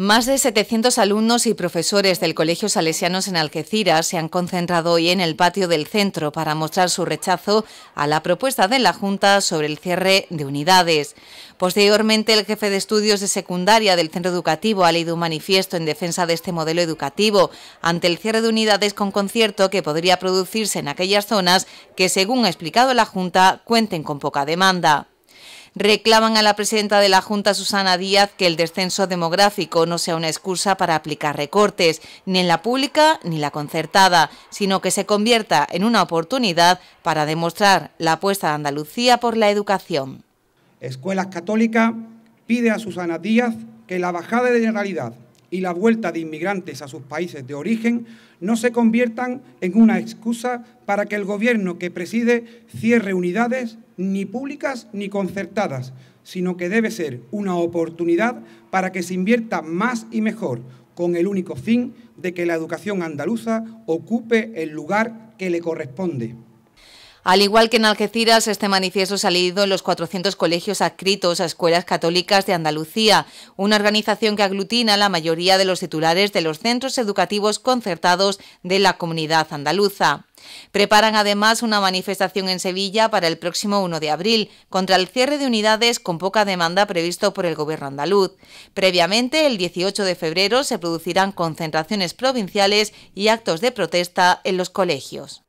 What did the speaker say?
Más de 700 alumnos y profesores del Colegio Salesianos en Algeciras se han concentrado hoy en el patio del centro para mostrar su rechazo a la propuesta de la Junta sobre el cierre de unidades. Posteriormente, el jefe de estudios de secundaria del centro educativo ha leído un manifiesto en defensa de este modelo educativo ante el cierre de unidades con concierto que podría producirse en aquellas zonas que, según ha explicado la Junta, cuenten con poca demanda reclaman a la presidenta de la Junta, Susana Díaz, que el descenso demográfico no sea una excusa para aplicar recortes, ni en la pública ni la concertada, sino que se convierta en una oportunidad para demostrar la apuesta de Andalucía por la educación. Escuelas Católicas pide a Susana Díaz que la bajada de realidad y la vuelta de inmigrantes a sus países de origen no se conviertan en una excusa para que el gobierno que preside cierre unidades ni públicas ni concertadas, sino que debe ser una oportunidad para que se invierta más y mejor, con el único fin de que la educación andaluza ocupe el lugar que le corresponde. Al igual que en Algeciras, este manifiesto ha leído en los 400 colegios adscritos a escuelas católicas de Andalucía, una organización que aglutina la mayoría de los titulares de los centros educativos concertados de la comunidad andaluza. Preparan además una manifestación en Sevilla para el próximo 1 de abril contra el cierre de unidades con poca demanda previsto por el gobierno andaluz. Previamente, el 18 de febrero se producirán concentraciones provinciales y actos de protesta en los colegios.